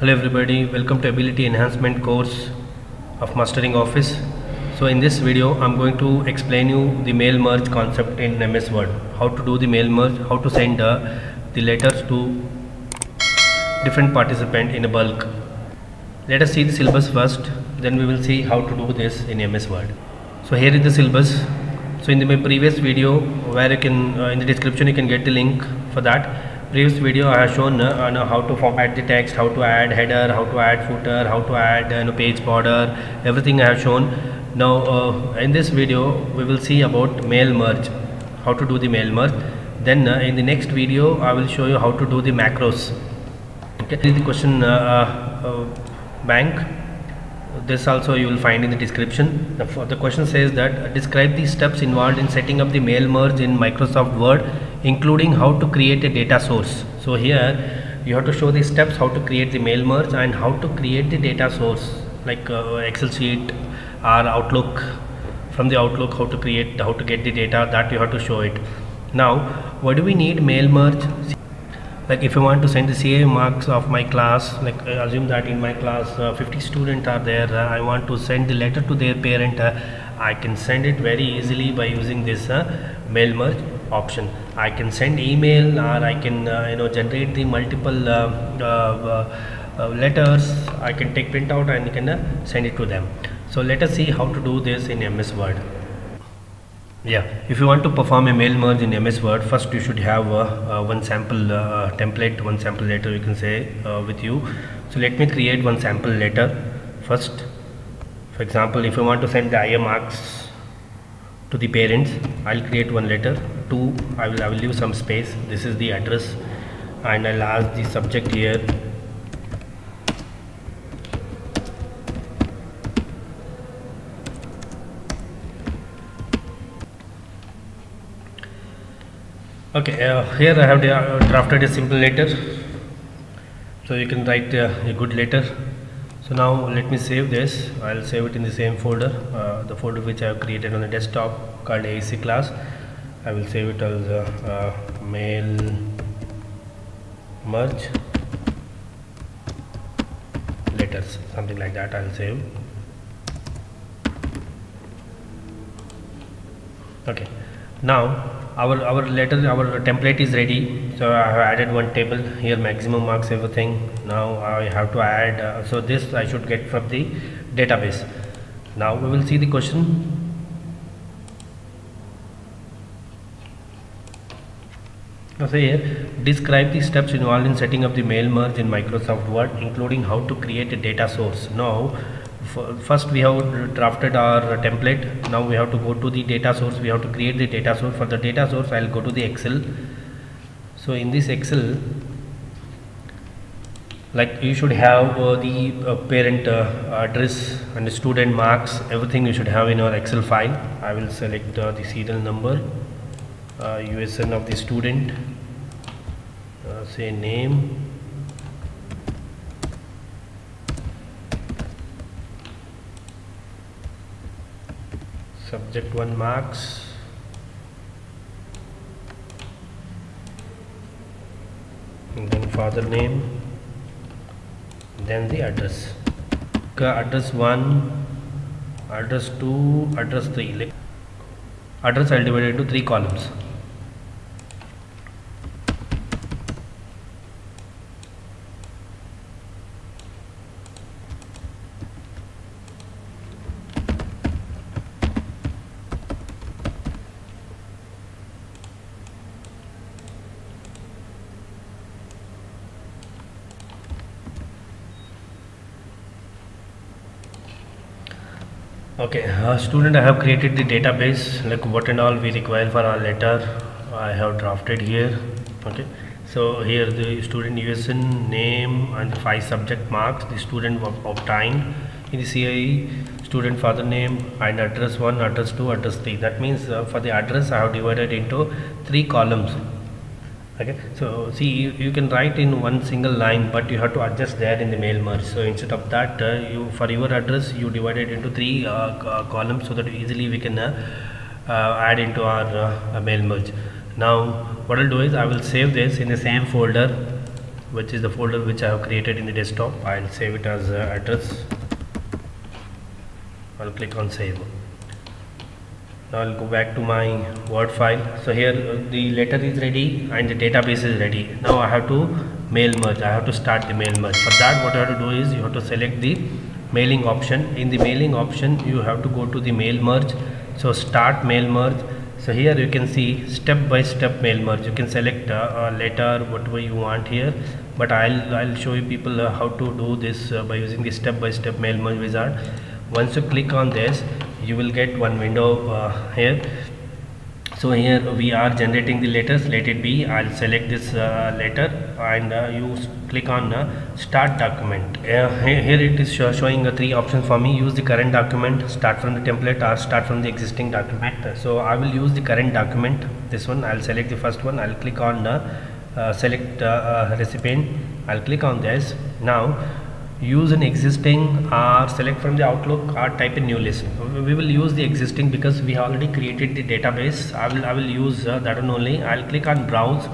Hello everybody, welcome to Ability Enhancement course of Mastering Office. So in this video, I'm going to explain you the mail merge concept in MS Word. How to do the mail merge, how to send uh, the letters to different participant in a bulk. Let us see the syllabus first, then we will see how to do this in MS Word. So here is the syllabus. So in the, my previous video, where you can uh, in the description you can get the link for that previous video I have shown uh, how to format the text, how to add header, how to add footer, how to add uh, page border, everything I have shown. Now uh, in this video we will see about mail merge, how to do the mail merge. Then uh, in the next video I will show you how to do the macros. Okay, this is the question uh, uh, bank. This also you will find in the description. The, the question says that describe the steps involved in setting up the mail merge in Microsoft Word including how to create a data source. So here you have to show the steps how to create the mail merge and how to create the data source like uh, excel sheet or outlook. From the outlook how to create how to get the data that you have to show it. Now what do we need mail merge? Like if you want to send the CA marks of my class like uh, assume that in my class uh, 50 students are there uh, I want to send the letter to their parent uh, I can send it very easily by using this uh, mail merge option I can send email or I can uh, you know generate the multiple uh, uh, uh letters. I can take printout and can uh, send it to them. So let us see how to do this in MS Word. Yeah if you want to perform a mail merge in MS Word first you should have uh, one sample template one sample letter you can say with you. So let me create one sample letter first. For example if you want to send the IM marks to the parents. I'll create one letter. Two I will I will leave some space. This is the address. And I'll ask the subject here. Okay uh, here I have uh, drafted a simple letter. So you can write uh, a good letter so now let me save this. I'll save it in the same folder uh, the folder which I have created on the desktop called AEC class. I will save it as uh, uh, mail merge letters something like that I'll save. Okay. Now our our letter our template is ready. So I have added one table here maximum marks everything. Now I have to add uh, so this I should get from the database. Now we will see the question. Now say here describe the steps involved in setting up the mail merge in Microsoft Word including how to create a data source. Now first we have drafted our template. Now we have to go to the data source. We have to create the data source. For the data source I'll go to the Excel. So in this Excel like you should have uh, the uh, parent uh, address and student marks. Everything you should have in your Excel file. I will select the serial number USN uh, of the student uh, say name subject 1 marks. And then father name. Then the address. Address 1 address 2 address 3 address I'll divide into three columns okay uh, student I have created the database like what and all we require for our letter I have drafted here okay. So here the student USN name and five subject marks the student obtained in the CIE student father name and address 1 address 2 address 3 that means uh, for the address I have divided into three columns okay? So see you, you, can write in one single line but you have to adjust there in the mail merge. So instead of that uh, you for your address you divide it into three uh, columns so that easily we can uh, uh add into our uh, mail merge. Now what I'll do is I will save this in the same folder which is the folder which I have created in the desktop. I'll save it as address. I'll click on save now I'll go back to my word file. So here uh, the letter is ready and the database is ready. Now I have to mail merge. I have to start the mail merge. For that what I have to do is you have to select the mailing option. In the mailing option you have to go to the mail merge. So start mail merge. So here you can see step by step mail merge. You can select uh, a letter whatever you want here. But I'll I'll show you people uh, how to do this uh, by using the step by step mail merge wizard. Once you click on this you will get one window uh, here. So here we are generating the letters. Let it be. I'll select this uh, letter and uh, you click on uh, start document. Uh, here it is showing uh, three options for me. Use the current document start from the template or start from the existing document. So I will use the current document this one. I'll select the first one. I'll click on uh, select recipient. I'll click on this. Now use an existing or select from the outlook or type a new list. We will use the existing because we have already created the database. I will i will use uh, that one only. I'll click on browse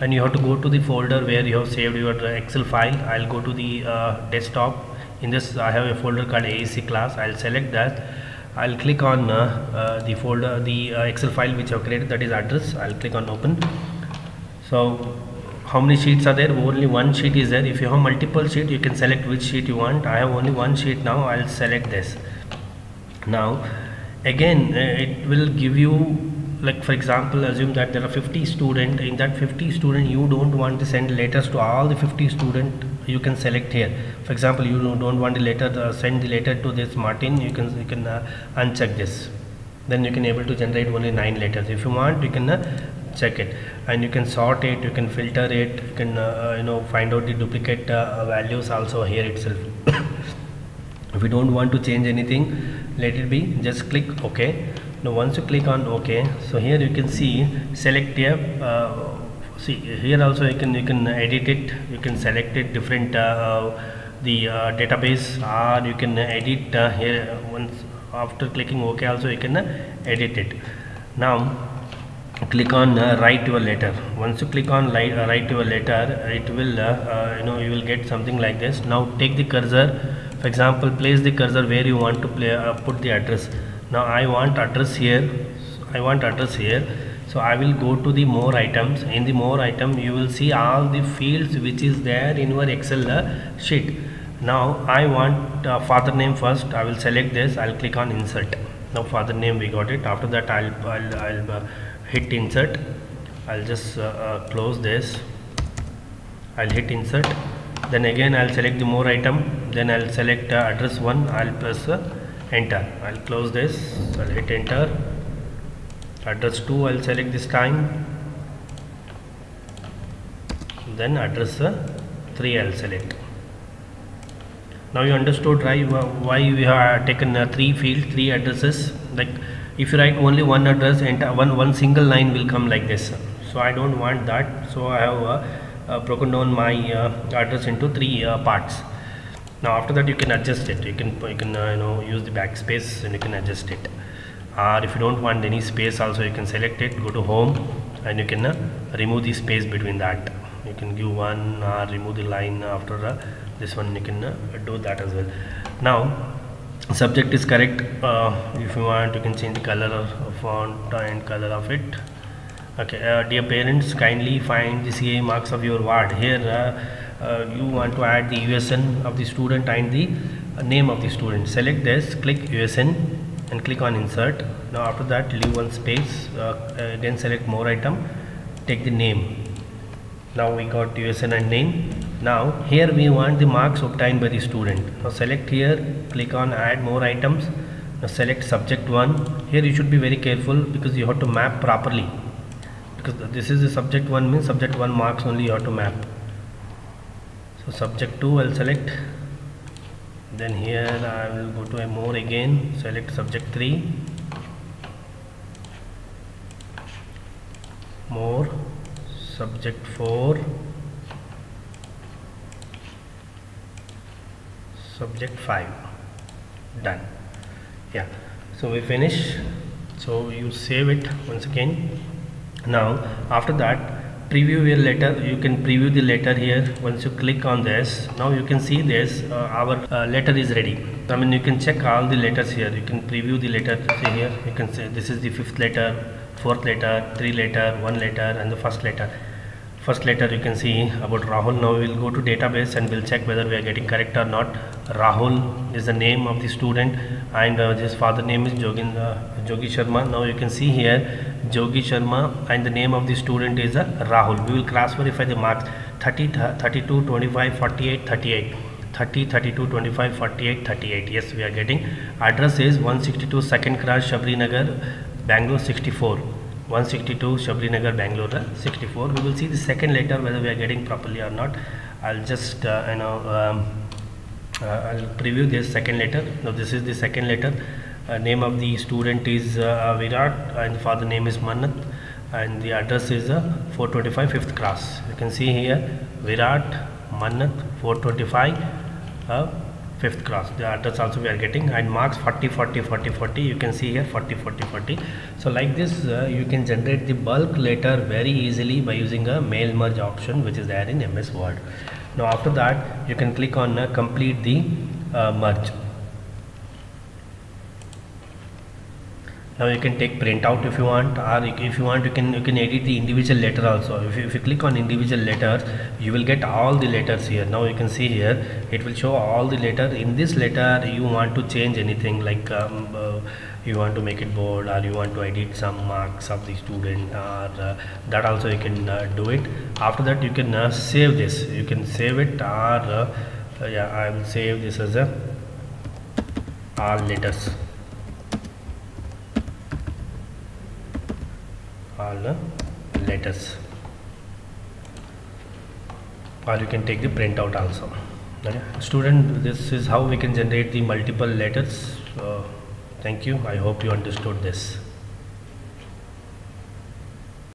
and you have to go to the folder where you have saved your excel file. I'll go to the uh, desktop. In this i have a folder called aec class. I'll select that. I'll click on uh, uh the folder the uh, excel file which i've created that is address. I'll click on open. So how many sheets are there? Only one sheet is there. If you have multiple sheet you can select which sheet you want. I have only one sheet now. I'll select this. Now again uh, it will give you like for example assume that there are 50 student. In that 50 student you don't want to send letters to all the 50 student you can select here. For example you don't want the letter send the letter to this Martin. You can you can uh, uncheck this. Then you can able to generate only nine letters. If you want you can uh, check it. And you can sort it you can filter it you can uh, you know find out the duplicate uh, values also here itself. If you don't want to change anything let it be. Just click ok. Now once you click on ok so here you can see select here uh, see here also you can you can edit it. You can select it different uh, the uh, database or you can edit uh, here once after clicking ok also you can edit it. Now click on uh, write your letter. Once you click on write, uh, write your letter it will uh, uh, you know you will get something like this. Now take the cursor. For example place the cursor where you want to play, uh, put the address. Now I want address here. I want address here. So I will go to the more items. In the more item you will see all the fields which is there in your excel uh, sheet. Now I want father name first. I will select this. I'll click on insert. Now father name we got it. After that I'll, I'll, I'll hit insert. I'll just uh, uh, close this. I'll hit insert. Then again I'll select the more item. Then I'll select uh, address 1 I'll press uh, enter. I'll close this. I'll hit enter. Address 2 I'll select this time. Then address uh, 3 I'll select. Now you understood right why we have taken uh, three fields three addresses. Like if you write only one address and one one single line will come like this. So I don't want that. So I have uh, uh, broken down my uh, address into three uh, parts. Now after that you can adjust it. You can you can uh, you know use the backspace and you can adjust it. Or if you don't want any space also you can select it go to home and you can remove the space between that. You can give one or remove the line after this one you can do that as well. Now subject is correct. Uh, if you want you can change the color of font and color of it. Okay uh, dear parents kindly find the CA marks of your ward. Here uh, uh you want to add the USN of the student and the uh, name of the student. Select this click USN and click on insert. Now after that leave one space uh, then select more item take the name. Now we got USN and name now here we want the marks obtained by the student. Now select here click on add more items. Now select subject 1 here you should be very careful because you have to map properly. Because this is the subject 1 means subject 1 marks only you have to map. So subject 2 I'll select. Then here I will go to a more again. Select subject 3 more. Subject 4 subject 5 done. Yeah. So we finish. So you save it once again. Now after that preview your letter. You can preview the letter here. Once you click on this now you can see this uh, our uh, letter is ready. I mean you can check all the letters here. You can preview the letter. See here you can say this is the fifth letter fourth letter three letter one letter and the first letter first letter you can see about Rahul. Now we will go to database and we'll check whether we are getting correct or not. Rahul is the name of the student and uh, his father name is Jogin, uh, Jogi Sharma. Now you can see here Jogi Sharma and the name of the student is uh, Rahul. We will cross verify the marks. 30 32 25 48 38 30 32 25 48 38 yes we are getting. Address is 162 second cross Shabri Nagar Bangalore 64 162 Shabri Nagar Bangalore 64 we will see the second letter whether we are getting properly or not. I'll just uh, you know um, uh, I'll preview this second letter. Now this is the second letter. Uh, name of the student is uh, Virat and father name is Manat and the address is uh, 425 fifth class you can see here Virat Manat 425 uh, fifth class. The others also we are getting. And marks 40 40 40 40 you can see here 40 40 40 so like this uh, you can generate the bulk letter very easily by using a mail merge option which is there in ms word. Now after that you can click on uh, complete the uh, merge now you can take printout if you want or if you want you can you can edit the individual letter also. If you, if you click on individual letters you will get all the letters here. Now you can see here it will show all the letter. In this letter you want to change anything like um, uh, you want to make it bold or you want to edit some marks of the student or uh, that also you can uh, do it. After that you can uh, save this. You can save it or uh, yeah I will save this as a all letters all the letters. Or you can take the printout also. Okay. student this is how we can generate the multiple letters. Uh, thank you. I hope you understood this